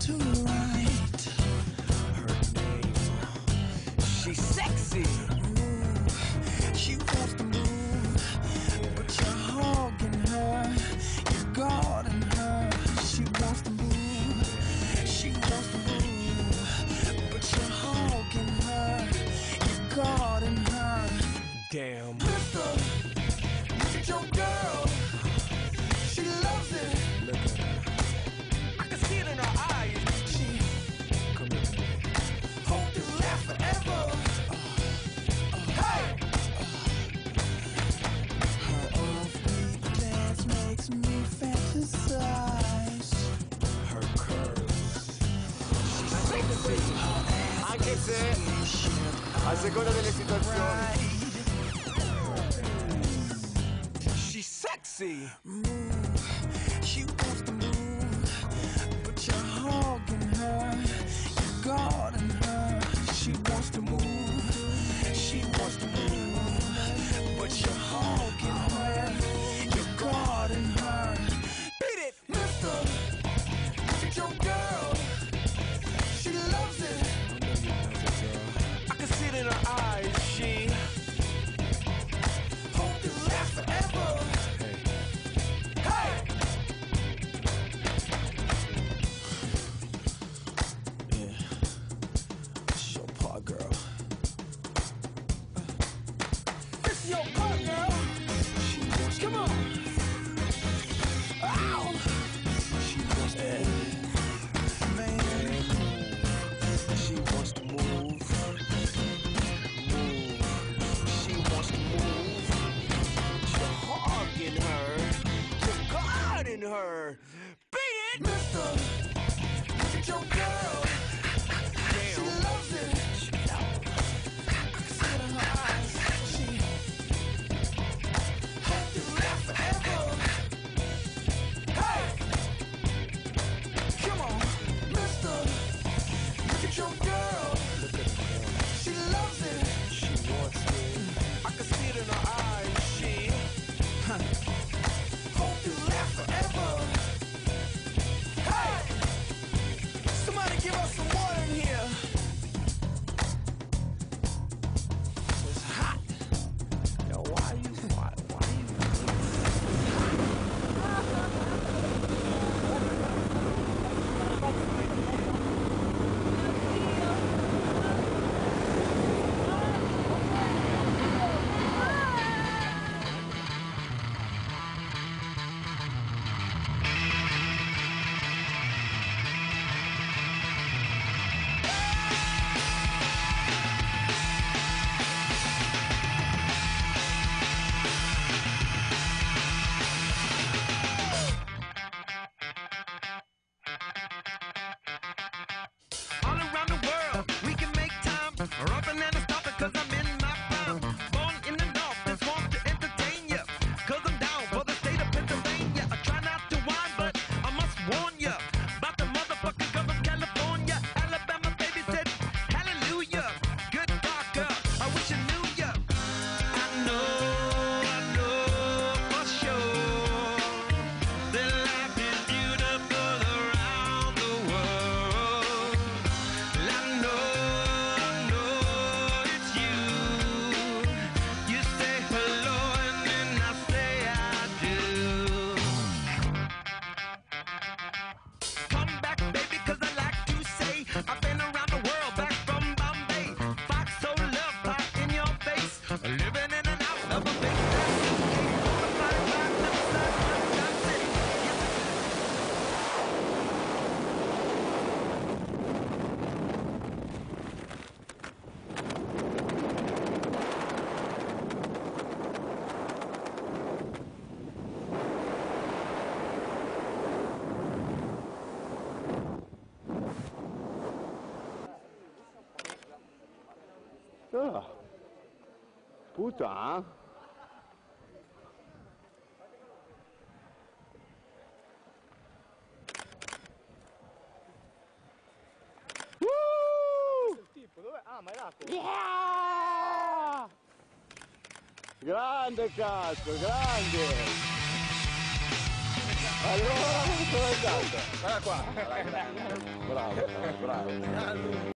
too. anche se a seconda delle situazioni. She's sexy. Mm. Ah. Putain. Ah, ma è l'acqua! Yeah! Grande cazzo, grande! Allora, come è andato! Guarda qua! Bravo, bravo, bravo!